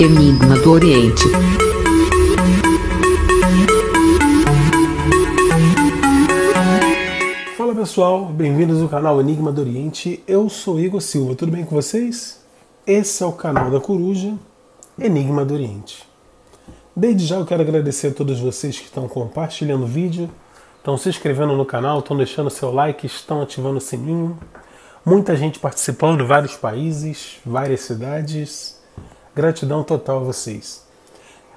Enigma do Oriente. Fala pessoal, bem-vindos ao canal Enigma do Oriente. Eu sou Igor Silva, tudo bem com vocês? Esse é o canal da Coruja, Enigma do Oriente. Desde já eu quero agradecer a todos vocês que estão compartilhando o vídeo, estão se inscrevendo no canal, estão deixando seu like, estão ativando o sininho. Muita gente participando, vários países, várias cidades. Gratidão total a vocês.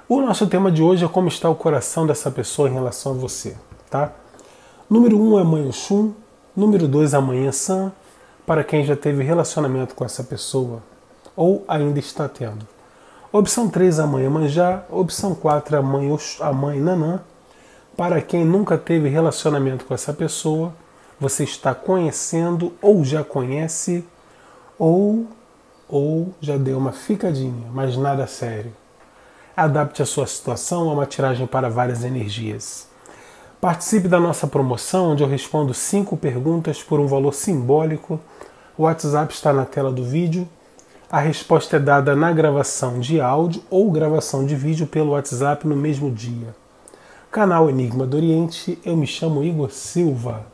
O nosso tema de hoje é como está o coração dessa pessoa em relação a você, tá? Número 1 um é Mãe Oxum, número 2 é Amanhã San, para quem já teve relacionamento com essa pessoa ou ainda está tendo. Opção 3 é a Mãe Manjá, opção 4 é a Mãe, a mãe Nanã, para quem nunca teve relacionamento com essa pessoa, você está conhecendo ou já conhece ou ou já deu uma ficadinha, mas nada sério. Adapte a sua situação a uma tiragem para várias energias. Participe da nossa promoção, onde eu respondo cinco perguntas por um valor simbólico. O WhatsApp está na tela do vídeo. A resposta é dada na gravação de áudio ou gravação de vídeo pelo WhatsApp no mesmo dia. Canal Enigma do Oriente, eu me chamo Igor Silva,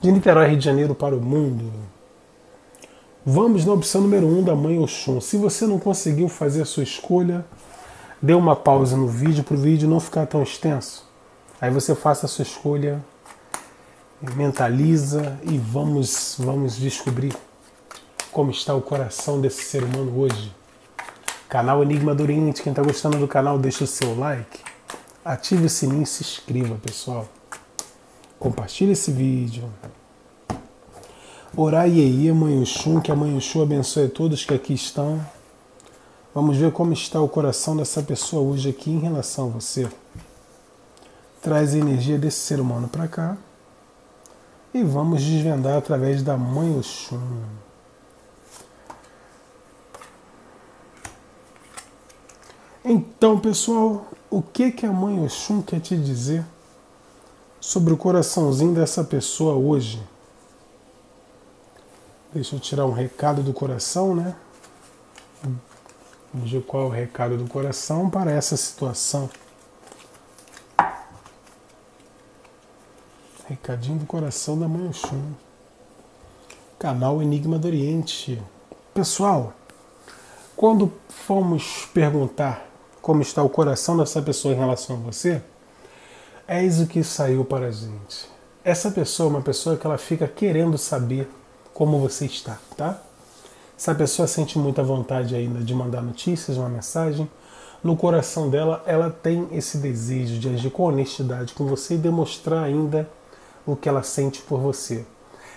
de Niterói, Rio de Janeiro para o mundo. Vamos na opção número 1 um da Mãe Oxum. Se você não conseguiu fazer a sua escolha, dê uma pausa no vídeo para o vídeo não ficar tão extenso. Aí você faça a sua escolha, mentaliza e vamos, vamos descobrir como está o coração desse ser humano hoje. Canal Enigma do Oriente, quem está gostando do canal, deixa o seu like, ative o sininho e se inscreva, pessoal. Compartilhe esse vídeo. Orai Iê, Mãe Oxum, que a Mãe Oxum abençoe todos que aqui estão. Vamos ver como está o coração dessa pessoa hoje aqui em relação a você. Traz a energia desse ser humano para cá. E vamos desvendar através da Mãe Oxum. Então, pessoal, o que, que a Mãe Oxum quer te dizer sobre o coraçãozinho dessa pessoa hoje? Deixa eu tirar um recado do coração, né? Veja qual é o recado do coração para essa situação. Recadinho do coração da Mãe Oxum. Canal Enigma do Oriente. Pessoal, quando fomos perguntar como está o coração dessa pessoa em relação a você, eis o que saiu para a gente. Essa pessoa é uma pessoa que ela fica querendo saber como você está, tá? Se a pessoa sente muita vontade ainda de mandar notícias, uma mensagem, no coração dela ela tem esse desejo de agir com honestidade com você e demonstrar ainda o que ela sente por você.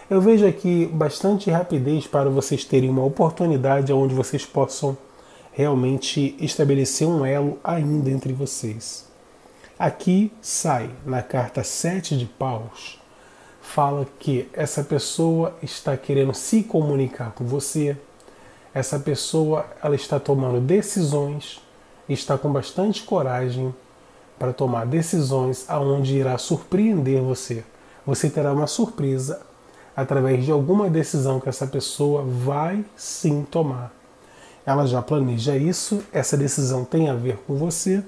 Eu vejo aqui bastante rapidez para vocês terem uma oportunidade onde vocês possam realmente estabelecer um elo ainda entre vocês. Aqui sai na carta 7 de paus fala que essa pessoa está querendo se comunicar com você, essa pessoa ela está tomando decisões, está com bastante coragem para tomar decisões aonde irá surpreender você. Você terá uma surpresa através de alguma decisão que essa pessoa vai sim tomar. Ela já planeja isso, essa decisão tem a ver com você,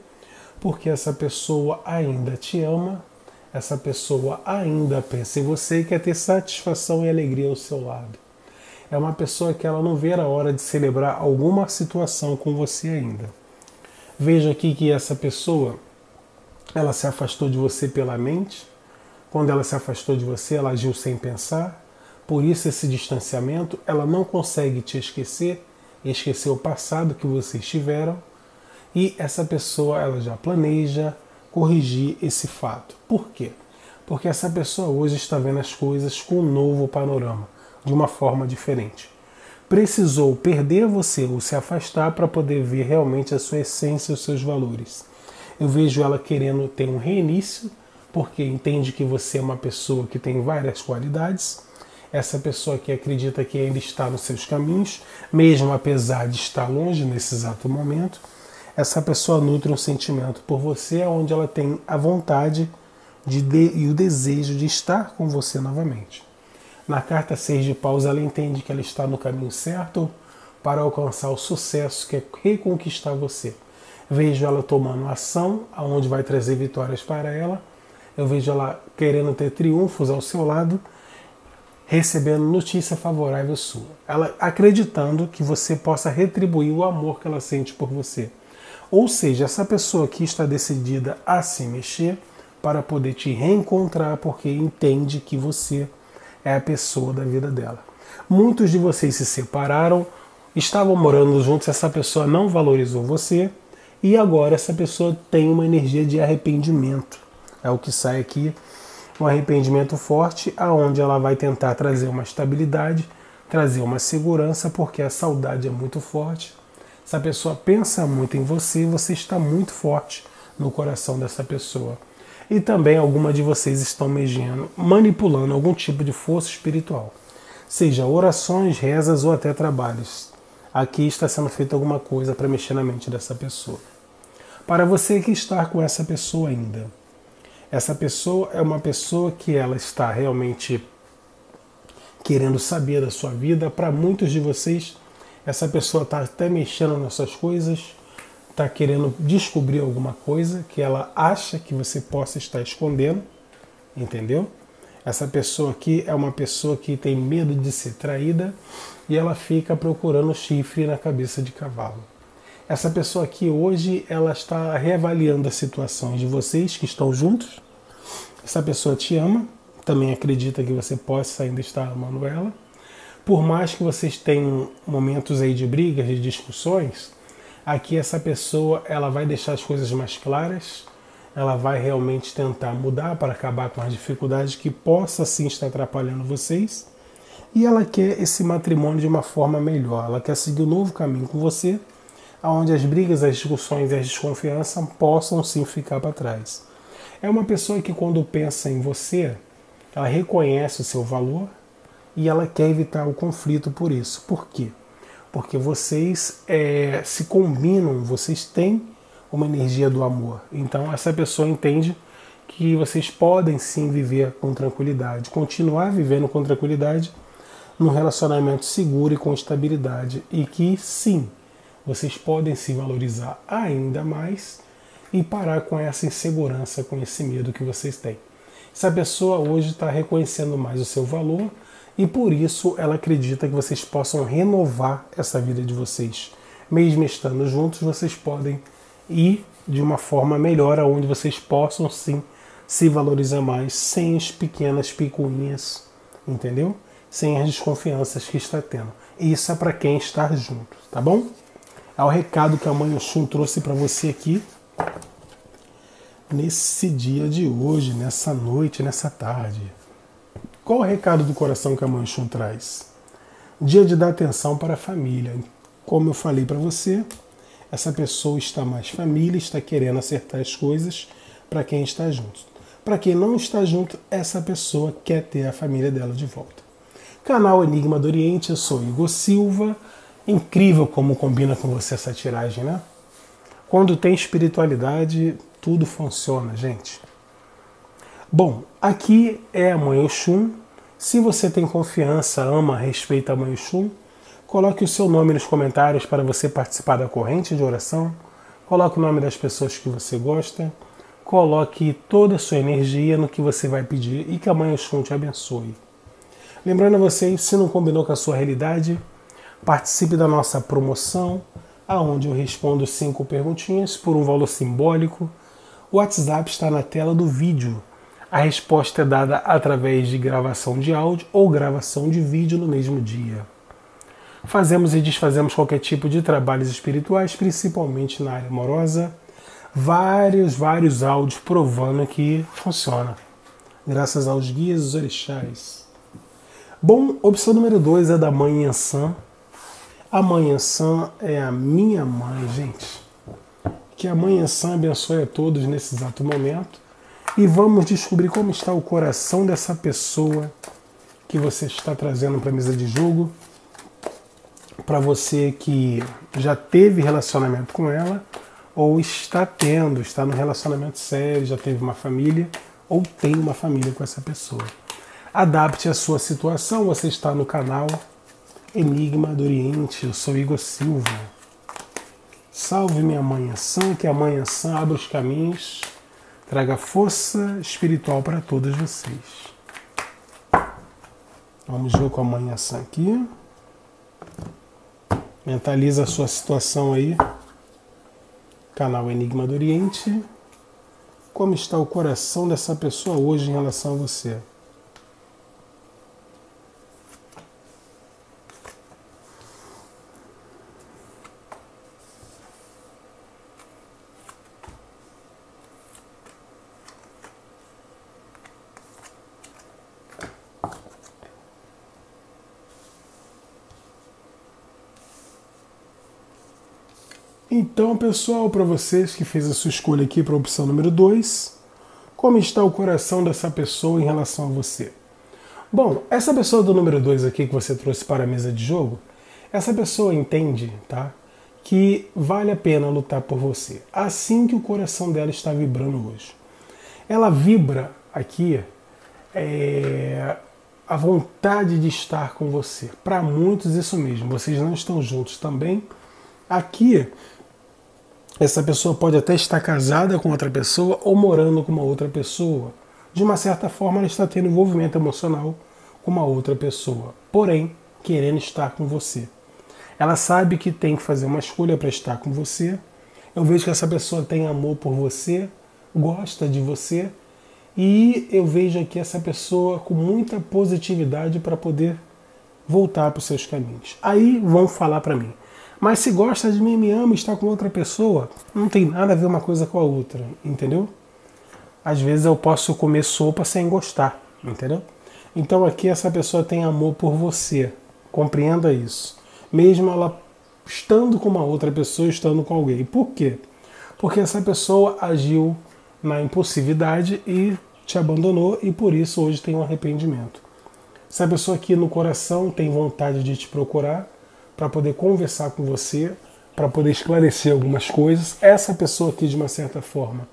porque essa pessoa ainda te ama essa pessoa ainda pensa em você e quer ter satisfação e alegria ao seu lado. É uma pessoa que ela não vê a hora de celebrar alguma situação com você ainda. Veja aqui que essa pessoa, ela se afastou de você pela mente. Quando ela se afastou de você, ela agiu sem pensar. Por isso esse distanciamento, ela não consegue te esquecer, esquecer o passado que vocês tiveram. E essa pessoa, ela já planeja, corrigir esse fato. Por quê? Porque essa pessoa hoje está vendo as coisas com um novo panorama, de uma forma diferente. Precisou perder você ou se afastar para poder ver realmente a sua essência e os seus valores. Eu vejo ela querendo ter um reinício, porque entende que você é uma pessoa que tem várias qualidades. Essa pessoa que acredita que ainda está nos seus caminhos, mesmo apesar de estar longe nesse exato momento essa pessoa nutre um sentimento por você onde ela tem a vontade de, de, e o desejo de estar com você novamente. Na carta 6 de paus, ela entende que ela está no caminho certo, para alcançar o sucesso que é reconquistar você. Vejo ela tomando ação, aonde vai trazer vitórias para ela. Eu vejo ela querendo ter triunfos ao seu lado, recebendo notícia favorável sua. Ela acreditando que você possa retribuir o amor que ela sente por você. Ou seja, essa pessoa aqui está decidida a se mexer para poder te reencontrar, porque entende que você é a pessoa da vida dela. Muitos de vocês se separaram, estavam morando juntos, essa pessoa não valorizou você e agora essa pessoa tem uma energia de arrependimento. É o que sai aqui, um arrependimento forte, aonde ela vai tentar trazer uma estabilidade, trazer uma segurança, porque a saudade é muito forte. Essa pessoa pensa muito em você, você está muito forte no coração dessa pessoa. E também alguma de vocês estão mexendo, manipulando algum tipo de força espiritual, seja orações, rezas ou até trabalhos. Aqui está sendo feita alguma coisa para mexer na mente dessa pessoa. Para você que está com essa pessoa ainda, essa pessoa é uma pessoa que ela está realmente querendo saber da sua vida. Para muitos de vocês, essa pessoa está até mexendo nas suas coisas, está querendo descobrir alguma coisa que ela acha que você possa estar escondendo, entendeu? Essa pessoa aqui é uma pessoa que tem medo de ser traída e ela fica procurando chifre na cabeça de cavalo. Essa pessoa aqui hoje ela está reavaliando a situação de vocês que estão juntos. Essa pessoa te ama, também acredita que você possa ainda estar amando ela. Por mais que vocês tenham momentos aí de brigas, de discussões, aqui essa pessoa ela vai deixar as coisas mais claras, ela vai realmente tentar mudar para acabar com as dificuldades que possa sim estar atrapalhando vocês. E ela quer esse matrimônio de uma forma melhor. Ela quer seguir um novo caminho com você onde as brigas, as discussões e a desconfiança possam sim ficar para trás. É uma pessoa que, quando pensa em você, ela reconhece o seu valor e ela quer evitar o conflito por isso. Por quê? Porque vocês é, se combinam, vocês têm uma energia do amor. Então, essa pessoa entende que vocês podem sim viver com tranquilidade, continuar vivendo com tranquilidade num relacionamento seguro e com estabilidade. E que sim, vocês podem se valorizar ainda mais e parar com essa insegurança, com esse medo que vocês têm. Essa pessoa hoje está reconhecendo mais o seu valor e por isso ela acredita que vocês possam renovar essa vida de vocês. Mesmo estando juntos, vocês podem ir de uma forma melhor, aonde vocês possam sim se valorizar mais, sem as pequenas picuinhas, entendeu? Sem as desconfianças que está tendo. Isso é para quem está junto, tá bom? É o recado que a mãe Oxum trouxe para você aqui nesse dia de hoje, nessa noite, nessa tarde. Qual o recado do coração que a Oxum traz? Dia de dar atenção para a família. Como eu falei para você, essa pessoa está mais família, está querendo acertar as coisas para quem está junto. Para quem não está junto, essa pessoa quer ter a família dela de volta. Canal Enigma do Oriente, eu sou Igor Silva Incrível como combina com você essa tiragem, né? Quando tem espiritualidade, tudo funciona, gente. Bom, aqui é a Mãe Oxum. Se você tem confiança, ama, respeita a Mãe Oxum, coloque o seu nome nos comentários para você participar da corrente de oração. Coloque o nome das pessoas que você gosta. Coloque toda a sua energia no que você vai pedir e que a Mãe Oxum te abençoe. Lembrando a vocês, se não combinou com a sua realidade, Participe da nossa promoção, aonde eu respondo cinco perguntinhas por um valor simbólico. O WhatsApp está na tela do vídeo. A resposta é dada através de gravação de áudio ou gravação de vídeo no mesmo dia. Fazemos e desfazemos qualquer tipo de trabalhos espirituais, principalmente na área amorosa. Vários, vários áudios provando que funciona. Graças aos guias dos orixás. Bom, opção número 2 é da mãe Yansan, a Mãe é a minha mãe, gente. Que a Mãe San abençoe a todos nesse exato momento. E vamos descobrir como está o coração dessa pessoa que você está trazendo para a mesa de jogo. Para você que já teve relacionamento com ela, ou está tendo, está no relacionamento sério, já teve uma família, ou tem uma família com essa pessoa. Adapte a sua situação, você está no canal Enigma do Oriente. Eu sou Igor Silva. Salve minha Sã, que a Sã abra os caminhos, traga força espiritual para todos vocês. Vamos ver com a Sã aqui. Mentaliza a sua situação aí. Canal Enigma do Oriente. Como está o coração dessa pessoa hoje em relação a você? Então, pessoal, para vocês que fez a sua escolha aqui para a opção número 2, como está o coração dessa pessoa em relação a você? Bom, essa pessoa do número 2 aqui que você trouxe para a mesa de jogo, essa pessoa entende, tá? Que vale a pena lutar por você. Assim que o coração dela está vibrando hoje. Ela vibra aqui é, a vontade de estar com você. Para muitos, isso mesmo. Vocês não estão juntos também. Aqui essa pessoa pode até estar casada com outra pessoa ou morando com uma outra pessoa. De uma certa forma, ela está tendo envolvimento emocional com uma outra pessoa, porém, querendo estar com você. Ela sabe que tem que fazer uma escolha para estar com você. Eu vejo que essa pessoa tem amor por você, gosta de você, e eu vejo aqui essa pessoa com muita positividade para poder voltar para os seus caminhos. Aí vão falar para mim. Mas se gosta de mim, me ama, está com outra pessoa, não tem nada a ver uma coisa com a outra, entendeu? Às vezes eu posso comer sopa sem gostar, entendeu? Então aqui essa pessoa tem amor por você, compreenda isso. Mesmo ela estando com uma outra pessoa, estando com alguém. Por quê? Porque essa pessoa agiu na impulsividade e te abandonou e por isso hoje tem um arrependimento. Essa pessoa aqui no coração tem vontade de te procurar, para poder conversar com você, para poder esclarecer algumas coisas. Essa pessoa aqui, de uma certa forma,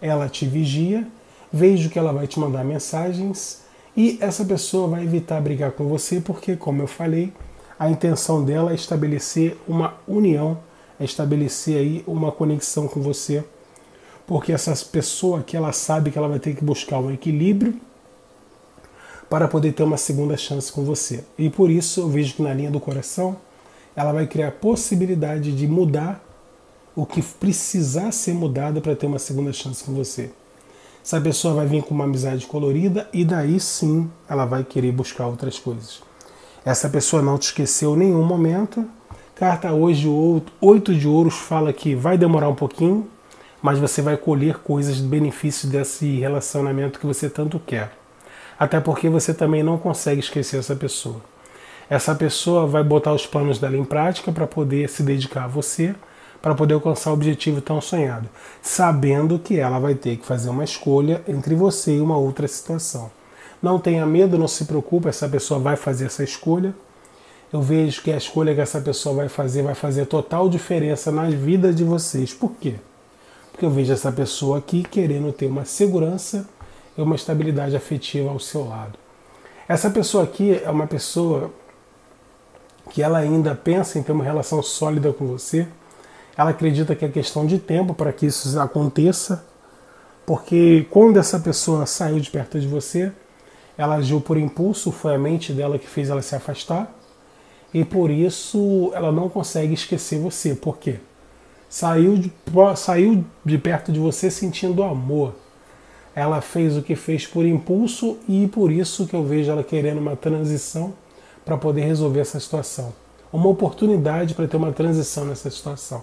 ela te vigia, vejo que ela vai te mandar mensagens e essa pessoa vai evitar brigar com você porque, como eu falei, a intenção dela é estabelecer uma união, é estabelecer aí uma conexão com você, porque essa pessoa que ela sabe que ela vai ter que buscar um equilíbrio para poder ter uma segunda chance com você. E por isso eu vejo que na linha do coração ela vai criar a possibilidade de mudar o que precisar ser mudado para ter uma segunda chance com você. Essa pessoa vai vir com uma amizade colorida e daí sim ela vai querer buscar outras coisas. Essa pessoa não te esqueceu em nenhum momento. Carta hoje, oito de ouros, fala que vai demorar um pouquinho, mas você vai colher coisas de benefício desse relacionamento que você tanto quer. Até porque você também não consegue esquecer essa pessoa essa pessoa vai botar os planos dela em prática para poder se dedicar a você, para poder alcançar o objetivo tão sonhado, sabendo que ela vai ter que fazer uma escolha entre você e uma outra situação. Não tenha medo, não se preocupe, essa pessoa vai fazer essa escolha. Eu vejo que a escolha que essa pessoa vai fazer vai fazer total diferença na vida de vocês. Por quê? Porque eu vejo essa pessoa aqui querendo ter uma segurança e uma estabilidade afetiva ao seu lado. Essa pessoa aqui é uma pessoa que ela ainda pensa em ter uma relação sólida com você. Ela acredita que é questão de tempo para que isso aconteça, porque quando essa pessoa saiu de perto de você, ela agiu por impulso, foi a mente dela que fez ela se afastar, e por isso ela não consegue esquecer você. Por quê? Saiu de, saiu de perto de você sentindo amor. Ela fez o que fez por impulso e por isso que eu vejo ela querendo uma transição para poder resolver essa situação. Uma oportunidade para ter uma transição nessa situação,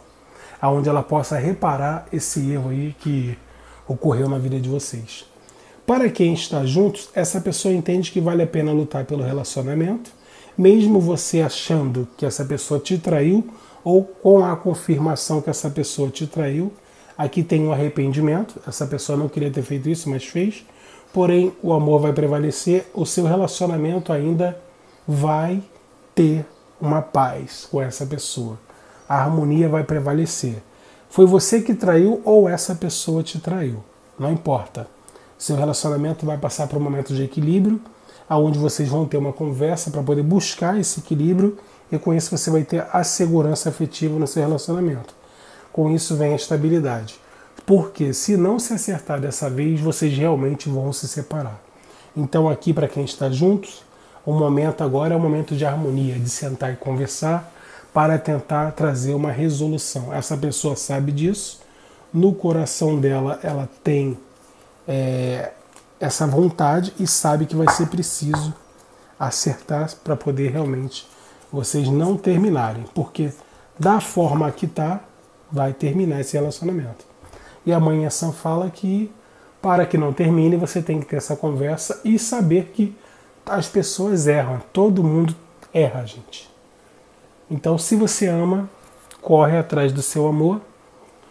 aonde ela possa reparar esse erro aí que ocorreu na vida de vocês. Para quem está juntos, essa pessoa entende que vale a pena lutar pelo relacionamento, mesmo você achando que essa pessoa te traiu ou com a confirmação que essa pessoa te traiu. Aqui tem um arrependimento, essa pessoa não queria ter feito isso, mas fez. Porém, o amor vai prevalecer, o seu relacionamento ainda vai ter uma paz com essa pessoa. A harmonia vai prevalecer. Foi você que traiu ou essa pessoa te traiu. Não importa. Seu relacionamento vai passar por um momento de equilíbrio, aonde vocês vão ter uma conversa para poder buscar esse equilíbrio e com isso você vai ter a segurança afetiva no seu relacionamento. Com isso vem a estabilidade. Porque se não se acertar dessa vez, vocês realmente vão se separar. Então aqui para quem está juntos, o momento agora é o momento de harmonia, de sentar e conversar para tentar trazer uma resolução. Essa pessoa sabe disso, no coração dela ela tem é, essa vontade e sabe que vai ser preciso acertar para poder realmente vocês não terminarem, porque da forma que está, vai terminar esse relacionamento. E a mãe ação fala que para que não termine, você tem que ter essa conversa e saber que as pessoas erram, todo mundo erra, gente. Então, se você ama, corre atrás do seu amor,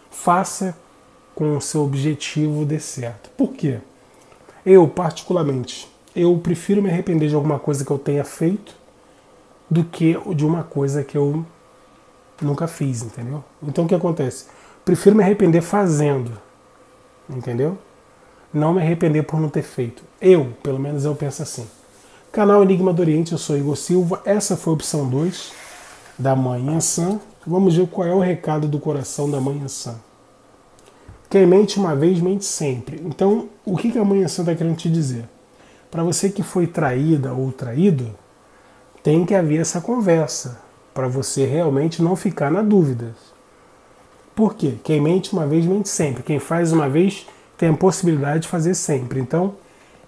faça com o seu objetivo dê certo. Por quê? Eu, particularmente, eu prefiro me arrepender de alguma coisa que eu tenha feito do que de uma coisa que eu nunca fiz, entendeu? Então o que acontece? Prefiro me arrepender fazendo, entendeu? Não me arrepender por não ter feito. Eu, pelo menos eu penso assim. Canal Enigma do Oriente, eu sou Igor Silva. Essa foi a opção 2 da Manhã Sã. Vamos ver qual é o recado do coração da Manhã Sã. Quem mente uma vez, mente sempre. Então, o que a Manhã Sã está querendo te dizer? Para você que foi traída ou traído, tem que haver essa conversa para você realmente não ficar na dúvida. Por quê? Quem mente uma vez, mente sempre. Quem faz uma vez, tem a possibilidade de fazer sempre. Então,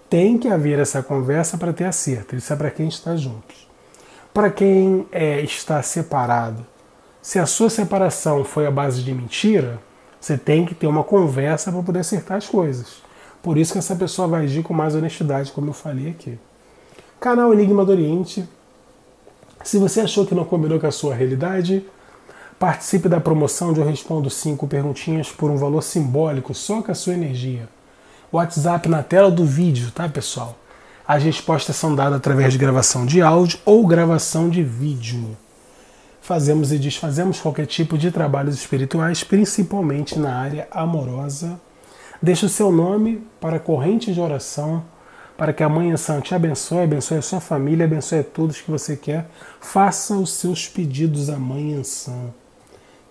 tem que haver essa conversa para ter acerto. Isso é para quem está junto. Para quem é, está separado, se a sua separação foi a base de mentira, você tem que ter uma conversa para poder acertar as coisas. Por isso que essa pessoa vai agir com mais honestidade, como eu falei aqui. Canal Enigma do Oriente, se você achou que não combinou com a sua realidade, participe da promoção onde eu respondo cinco perguntinhas por um valor simbólico só com a sua energia. WhatsApp na tela do vídeo, tá pessoal? As respostas são dadas através de gravação de áudio ou gravação de vídeo. Fazemos e desfazemos qualquer tipo de trabalhos espirituais, principalmente na área amorosa. Deixe o seu nome para corrente de oração para que a Mãe Sã te abençoe, abençoe a sua família, abençoe a todos que você quer. Faça os seus pedidos à Mãe Sã.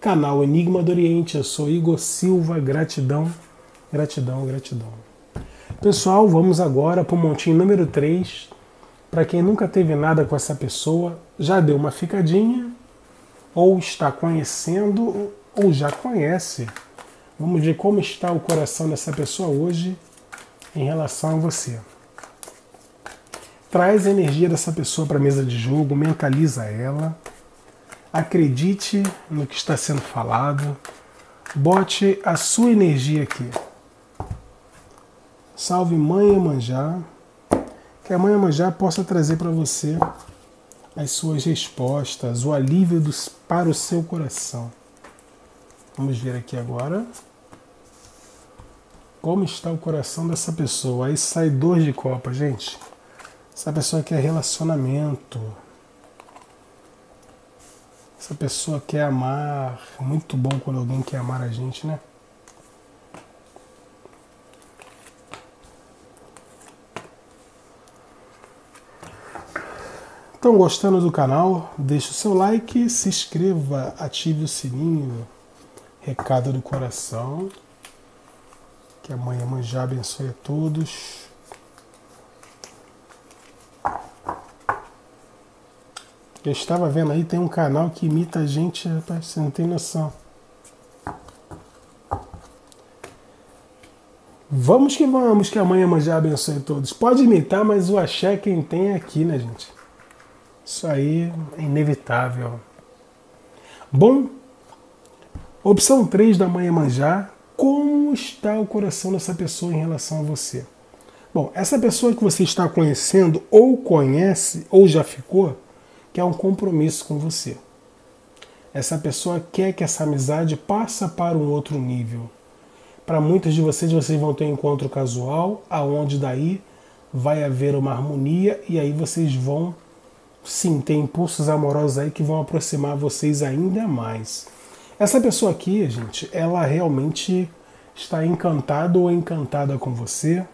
Canal Enigma do Oriente, eu sou Igor Silva, gratidão, gratidão, gratidão. Pessoal, vamos agora para o montinho número 3. Para quem nunca teve nada com essa pessoa, já deu uma ficadinha, ou está conhecendo, ou já conhece. Vamos ver como está o coração dessa pessoa hoje em relação a você. Traz a energia dessa pessoa para a mesa de jogo, mentaliza ela, acredite no que está sendo falado, bote a sua energia aqui. Salve Mãe Amanjá, que a Mãe Amanjá possa trazer para você as suas respostas, o alívio dos, para o seu coração. Vamos ver aqui agora como está o coração dessa pessoa. Aí sai dor de copa, gente. Essa pessoa quer relacionamento. Essa pessoa quer amar. Muito bom quando alguém quer amar a gente, né? Estão gostando do canal? Deixe o seu like, se inscreva, ative o sininho. Recado do coração. Que amanhã já abençoe a todos. Eu estava vendo aí, tem um canal que imita a gente, rapaz, você não tem noção. Vamos que vamos, que amanhã já abençoe todos. Pode imitar, mas o axé quem tem é aqui, né, gente? Isso aí é inevitável. Bom, opção 3 da Manhã Manjá. Como está o coração dessa pessoa em relação a você? Bom, essa pessoa que você está conhecendo ou conhece ou já ficou, quer um compromisso com você. Essa pessoa quer que essa amizade passe para um outro nível. Para muitos de vocês, vocês vão ter um encontro casual, aonde daí vai haver uma harmonia e aí vocês vão sim ter impulsos amorosos aí que vão aproximar vocês ainda mais. Essa pessoa aqui, gente, ela realmente está encantada ou encantada com você.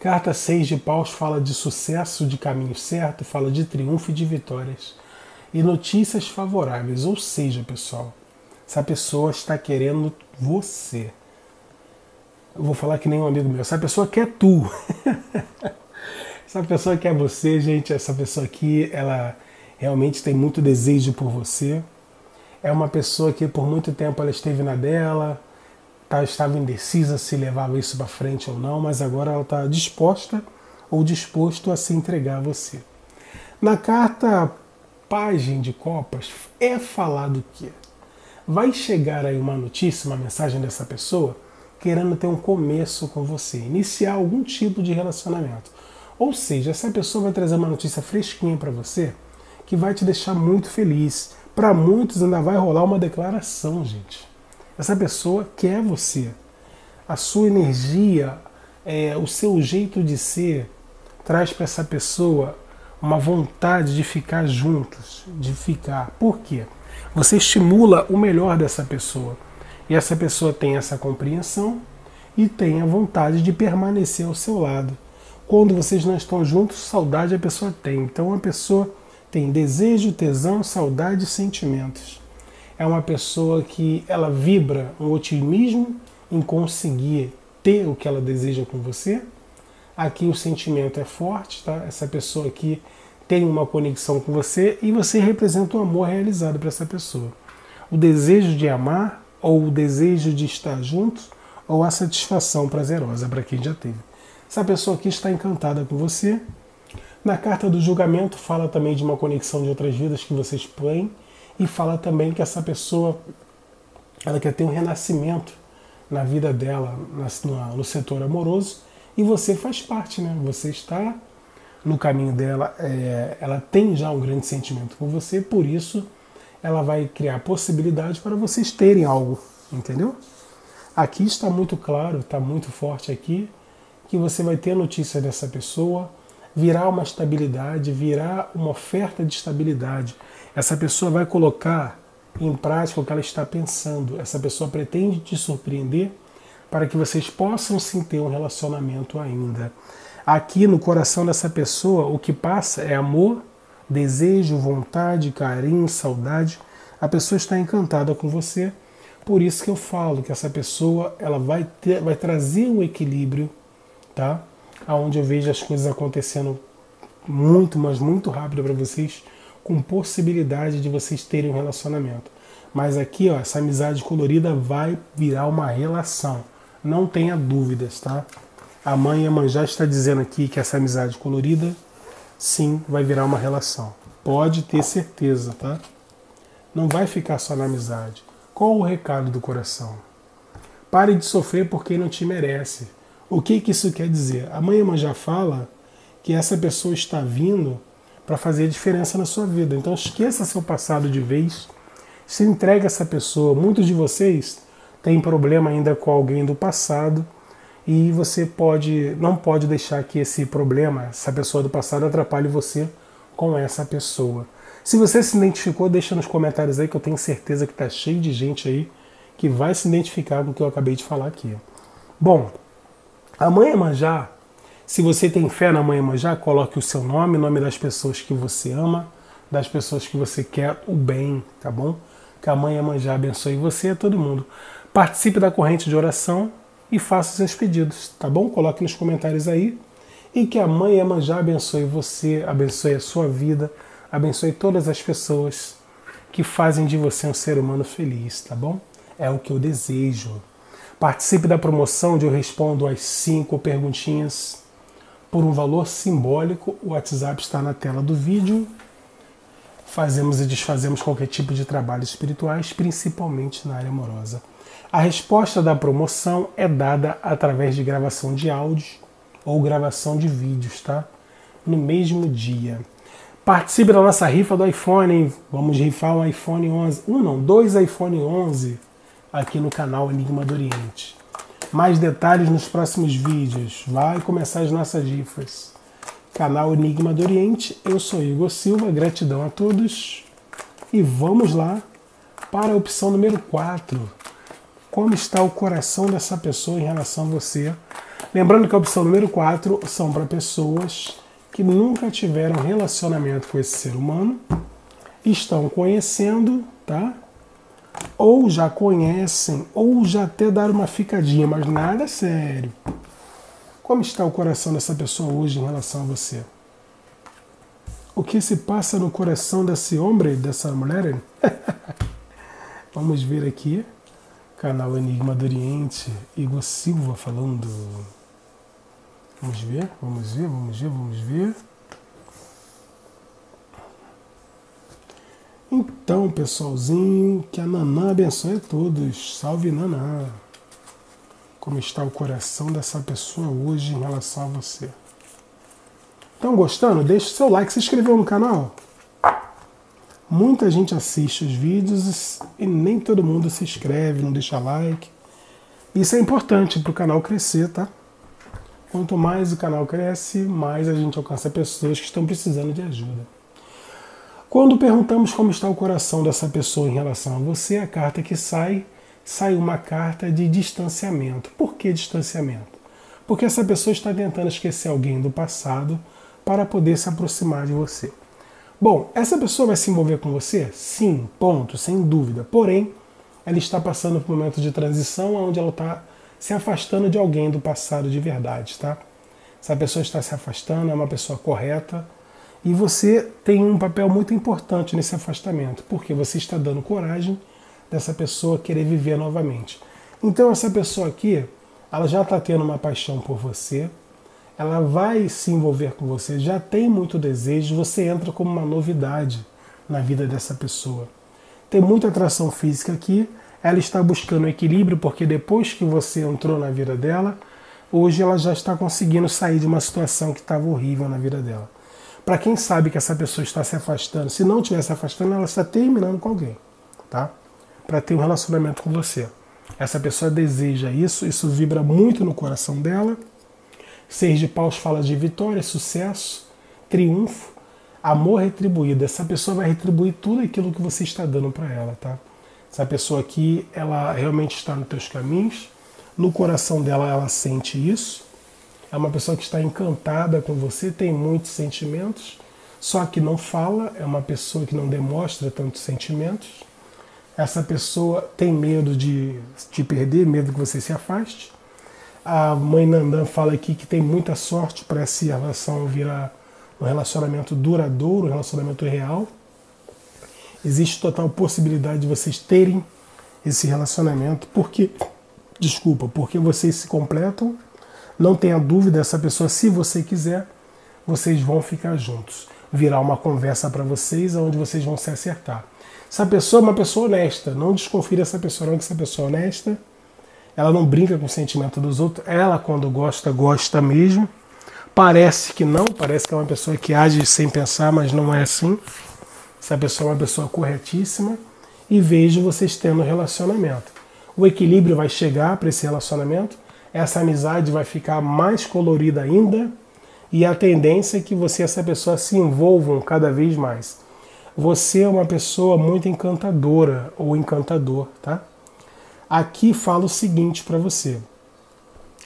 Carta 6 de Paus fala de sucesso, de caminho certo, fala de triunfo e de vitórias. E notícias favoráveis, ou seja, pessoal, essa pessoa está querendo você. Eu vou falar que nem um amigo meu, essa pessoa quer tu. essa pessoa quer você, gente, essa pessoa aqui, ela realmente tem muito desejo por você. É uma pessoa que por muito tempo ela esteve na dela, tá, estava indecisa se levava isso para frente ou não, mas agora ela está disposta ou disposto a se entregar a você. Na carta Página de Copas é falado que vai chegar aí uma notícia, uma mensagem dessa pessoa querendo ter um começo com você, iniciar algum tipo de relacionamento. Ou seja, essa pessoa vai trazer uma notícia fresquinha para você que vai te deixar muito feliz. Para muitos ainda vai rolar uma declaração, gente. Essa pessoa quer você. A sua energia, é, o seu jeito de ser, traz para essa pessoa uma vontade de ficar juntos, de ficar. Por quê? Você estimula o melhor dessa pessoa. E essa pessoa tem essa compreensão e tem a vontade de permanecer ao seu lado. Quando vocês não estão juntos, saudade a pessoa tem. Então a pessoa tem desejo, tesão, saudade e sentimentos é uma pessoa que ela vibra um otimismo em conseguir ter o que ela deseja com você. Aqui o sentimento é forte, tá? Essa pessoa aqui tem uma conexão com você e você representa um amor realizado para essa pessoa. O desejo de amar ou o desejo de estar junto ou a satisfação prazerosa para quem já teve. Essa pessoa aqui está encantada com você. Na carta do julgamento fala também de uma conexão de outras vidas que vocês põem e fala também que essa pessoa ela quer ter um renascimento na vida dela, no setor amoroso, e você faz parte, né? Você está no caminho dela, é, ela tem já um grande sentimento por você, por isso ela vai criar possibilidade para vocês terem algo, entendeu? Aqui está muito claro, está muito forte aqui, que você vai ter notícia dessa pessoa, virá uma estabilidade, virá uma oferta de estabilidade. Essa pessoa vai colocar em prática o que ela está pensando. Essa pessoa pretende te surpreender para que vocês possam sim ter um relacionamento ainda. Aqui no coração dessa pessoa, o que passa é amor, desejo, vontade, carinho, saudade. A pessoa está encantada com você. Por isso que eu falo que essa pessoa ela vai, ter, vai trazer um equilíbrio, tá? Aonde eu vejo as coisas acontecendo muito, mas muito rápido para vocês com possibilidade de vocês terem um relacionamento. Mas aqui, ó, essa amizade colorida vai virar uma relação. Não tenha dúvidas, tá? A mãe a mãe já está dizendo aqui que essa amizade colorida, sim, vai virar uma relação. Pode ter certeza, tá? Não vai ficar só na amizade. Qual o recado do coração? Pare de sofrer por quem não te merece. O que, que isso quer dizer? A mãe já fala que essa pessoa está vindo para fazer diferença na sua vida. Então esqueça seu passado de vez, se entregue a essa pessoa. Muitos de vocês têm problema ainda com alguém do passado e você pode não pode deixar que esse problema, essa pessoa do passado atrapalhe você com essa pessoa. Se você se identificou, deixa nos comentários aí que eu tenho certeza que está cheio de gente aí que vai se identificar com o que eu acabei de falar aqui. Bom, a mãe Manjá se você tem fé na Mãe Manjá, coloque o seu nome, o nome das pessoas que você ama, das pessoas que você quer o bem, tá bom? Que a Mãe Manjá abençoe você e todo mundo. Participe da corrente de oração e faça seus pedidos, tá bom? Coloque nos comentários aí. E que a Mãe Manjá abençoe você, abençoe a sua vida, abençoe todas as pessoas que fazem de você um ser humano feliz, tá bom? É o que eu desejo. Participe da promoção onde eu respondo as cinco perguntinhas por um valor simbólico. O WhatsApp está na tela do vídeo. Fazemos e desfazemos qualquer tipo de trabalhos espirituais, principalmente na área amorosa. A resposta da promoção é dada através de gravação de áudio ou gravação de vídeos, tá? No mesmo dia. Participe da nossa rifa do iPhone? Vamos rifar um iPhone 11. Um não, dois iPhone 11 aqui no canal Enigma do Oriente. Mais detalhes nos próximos vídeos. Vai começar as nossas rifas. Canal Enigma do Oriente. Eu sou Igor Silva. Gratidão a todos. E vamos lá para a opção número 4. Como está o coração dessa pessoa em relação a você? Lembrando que a opção número 4 são para pessoas que nunca tiveram relacionamento com esse ser humano, estão conhecendo, tá? Ou já conhecem, ou já até deram uma ficadinha, mas nada sério. Como está o coração dessa pessoa hoje em relação a você? O que se passa no coração desse homem, dessa mulher? Vamos ver aqui. Canal Enigma do Oriente, Igor Silva falando. Vamos ver, vamos ver, vamos ver, vamos ver. Então, pessoalzinho, que a Nanã abençoe todos. Salve Nanã. Como está o coração dessa pessoa hoje em relação a você? Estão gostando? Deixe o seu like, se inscreveu no canal. Muita gente assiste os vídeos e nem todo mundo se inscreve, não deixa like. Isso é importante para o canal crescer, tá? Quanto mais o canal cresce, mais a gente alcança pessoas que estão precisando de ajuda. Quando perguntamos como está o coração dessa pessoa em relação a você, a carta que sai, sai uma carta de distanciamento. Por que distanciamento? Porque essa pessoa está tentando esquecer alguém do passado para poder se aproximar de você. Bom, essa pessoa vai se envolver com você? Sim, ponto, sem dúvida. Porém, ela está passando por um momento de transição onde ela está se afastando de alguém do passado de verdade, tá? Essa pessoa está se afastando, é uma pessoa correta e você tem um papel muito importante nesse afastamento, porque você está dando coragem dessa pessoa querer viver novamente. Então, essa pessoa aqui, ela já está tendo uma paixão por você, ela vai se envolver com você, já tem muito desejo, você entra como uma novidade na vida dessa pessoa. Tem muita atração física aqui, ela está buscando equilíbrio porque depois que você entrou na vida dela, hoje ela já está conseguindo sair de uma situação que estava horrível na vida dela. Para quem sabe que essa pessoa está se afastando, se não estiver se afastando, ela está terminando com alguém, tá? Para ter um relacionamento com você. Essa pessoa deseja isso, isso vibra muito no coração dela Seis de paus fala de vitória, sucesso, triunfo, amor retribuído. Essa pessoa vai retribuir tudo aquilo que você está dando para ela, tá? Essa pessoa aqui, ela realmente está nos teus caminhos. No coração dela, ela sente isso. É uma pessoa que está encantada com você, tem muitos sentimentos, só que não fala, é uma pessoa que não demonstra tantos sentimentos. Essa pessoa tem medo de te perder, medo que você se afaste. A mãe Nandan fala aqui que tem muita sorte para essa relação virar um relacionamento duradouro, um relacionamento real. Existe total possibilidade de vocês terem esse relacionamento, porque, desculpa, porque vocês se completam. Não tenha dúvida, essa pessoa, se você quiser, vocês vão ficar juntos. Virar uma conversa para vocês, onde vocês vão se acertar. Essa pessoa é uma pessoa honesta. Não desconfie dessa pessoa, não, que essa pessoa é honesta ela não brinca com o sentimento dos outros. Ela, quando gosta, gosta mesmo. Parece que não, parece que é uma pessoa que age sem pensar, mas não é assim. Essa pessoa é uma pessoa corretíssima e vejo vocês tendo relacionamento. O equilíbrio vai chegar para esse relacionamento, essa amizade vai ficar mais colorida ainda e a tendência é que você e essa pessoa se envolvam cada vez mais. Você é uma pessoa muito encantadora ou encantador, tá? Aqui fala o seguinte para você: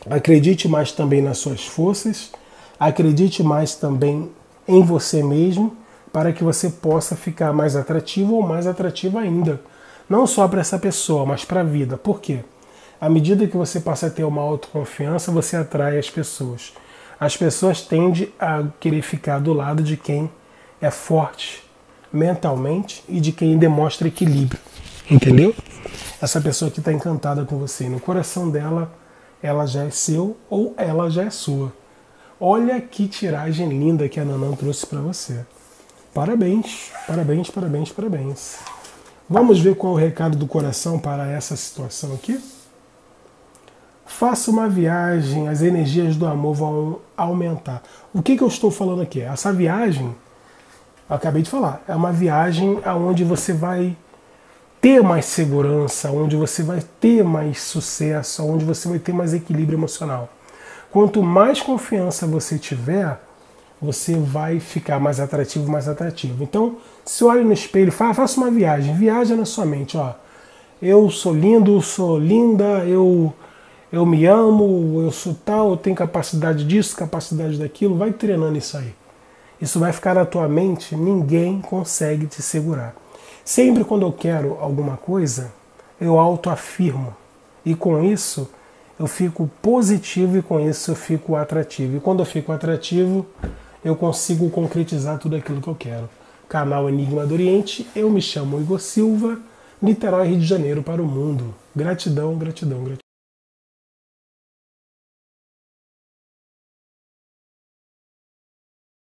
acredite mais também nas suas forças, acredite mais também em você mesmo, para que você possa ficar mais atrativo ou mais atrativo ainda. Não só para essa pessoa, mas para a vida. Por quê? À medida que você passa a ter uma autoconfiança, você atrai as pessoas. As pessoas tendem a querer ficar do lado de quem é forte mentalmente e de quem demonstra equilíbrio. Entendeu? Essa pessoa que está encantada com você, no coração dela, ela já é seu ou ela já é sua. Olha que tiragem linda que a Nanã trouxe para você. Parabéns, parabéns, parabéns, parabéns. Vamos ver qual é o recado do coração para essa situação aqui? Faça uma viagem, as energias do amor vão aumentar. O que, que eu estou falando aqui? Essa viagem, acabei de falar, é uma viagem aonde você vai ter mais segurança, onde você vai ter mais sucesso, onde você vai ter mais equilíbrio emocional. Quanto mais confiança você tiver, você vai ficar mais atrativo, mais atrativo. Então, se olha no espelho, faça uma viagem, viaja na sua mente, ó. Eu sou lindo, sou linda, eu eu me amo, eu sou tal, eu tenho capacidade disso, capacidade daquilo. Vai treinando isso aí. Isso vai ficar na tua mente, ninguém consegue te segurar. Sempre quando eu quero alguma coisa, eu autoafirmo. E com isso, eu fico positivo e com isso eu fico atrativo. E quando eu fico atrativo, eu consigo concretizar tudo aquilo que eu quero. Canal Enigma do Oriente, eu me chamo Igor Silva, Niterói, Rio de Janeiro para o mundo. Gratidão, gratidão, gratidão.